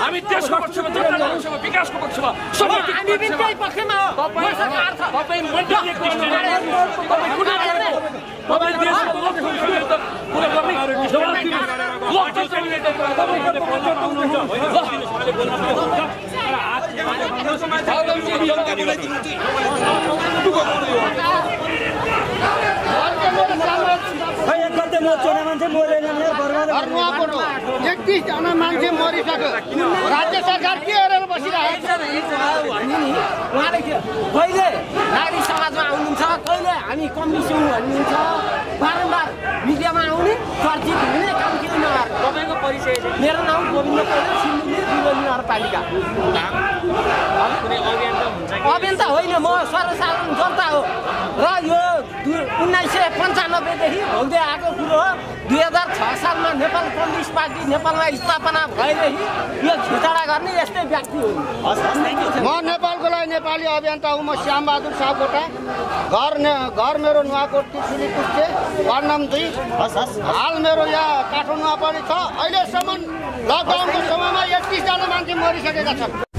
हामी त्यसको जनताको विकासको पक्षमा एकतिसजना मान्छे मरिसक्यो राज्य सरकार के गरेर बसिरहेको छ उहाँले के कहिले नागरिक समाजमा आउनुहुन्छ कहिले? हामी कम्युनिस्ट हौँ अभियन्ता होइन म सर्वसाधारण जनता हो। र यो दु- उन्नाइस सय पन्चानब्बेदेखि भोग्दै आएको कुरो हो। दुई हजार छ सालमा नेपाल कम्युनिस्ट पार्टी नेपालमा स्थापना भएदेखि यो खिचडा गर्ने यस्तै व्यक्ति हो। म नेपालको लागि नेपाली अभियन्ता हुँ। म श्यामबहादुर सापकोटा। घर ने घर मेरो नुवाकोट त्रिशुली पुस्टे वार्ड नम्बर दुई। हाल मेरो यहाँ काठमाडौँमा पनि छ। अहिलेसम्म लकडाउनको समयमा एकतिसजना मान्छे मरिसकेका छन्।